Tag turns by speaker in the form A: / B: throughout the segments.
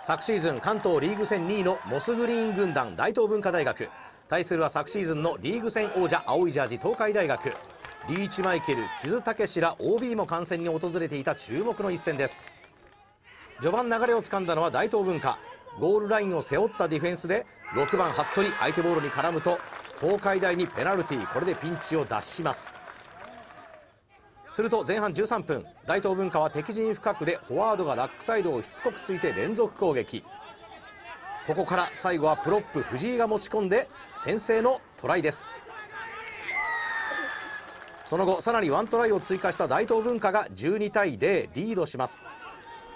A: 昨シーズン関東リーグ戦2位のモスグリーン軍団大東文化大学。対するは昨シーズンのリーグ戦王者青いジャージ東海大学。リーチマイケル木津武ら OB も観戦に訪れていた注目の一戦です。序盤流れをつかんだのは大東文化。ゴールラインを背負ったディフェンスで6番服部相手ボールに絡むと東海大にペナルティーこれでピンチを脱します。すると前半13分大東文化は敵陣深くでフォワードがラックサイドをしつこくついて連続攻撃。ここから最後はプロップ藤井が持ち込んで先制のトライです。その後さらに1トライを追加した大東文化が12対0リードします。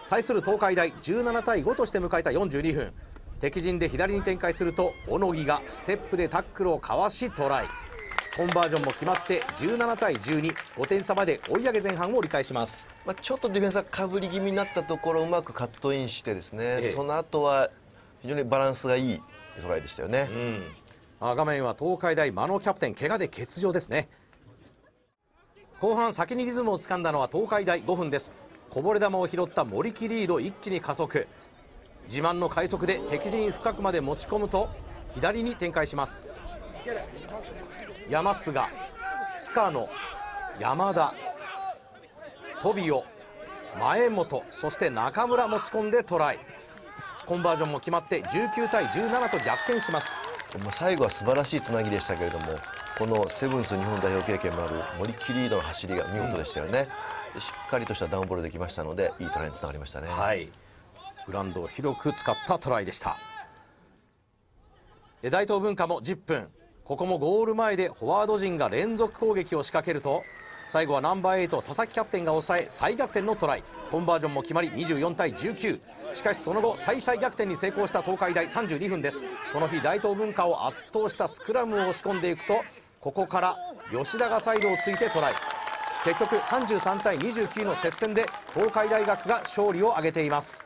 A: 対する東海大17対5として迎えた42分。敵陣で左に展開すると小野木がステップでタックルをかわしトライ。コンバージョンも決まって17対12 5点差まで追い上げ前半を折り返します、
B: まあ、ちょっとディフェンスがかぶり気味になったところうまくカットインしてですね、ええ、その後は非常にバランスがいいトライでしたよね、
A: うん、画面は東海大真野キャプテン怪我で欠場ですね。後半先にリズムをつかんだのは東海大5分です。こぼれ球を拾った森木リード一気に加速。自慢の快速で敵陣深くまで持ち込むと左に展開します山菅塚野山田トビオ前本そして中村持ち込んでトライ。コンバージョンも決まって19対17と逆転します。
B: 最後は素晴らしいつなぎでしたけれどもこのセブンス日本代表経験もある森木リードの走りが見事でしたよね、うん、しっかりとしたダウンボールできましたのでいいトライにつながりましたね。
A: はい。グラウンドを広く使ったトライでした。大東文化も10分ここもゴール前でフォワード陣が連続攻撃を仕掛けると最後はナンバー8佐々木キャプテンが抑え再逆転のトライ。コンバージョンも決まり24対19しかしその後再々逆転に成功した東海大32分です。この日大東文化を圧倒したスクラムを押し込んでいくとここから吉田がサイドをついてトライ。結局33対29の接戦で東海大学が勝利を挙げています。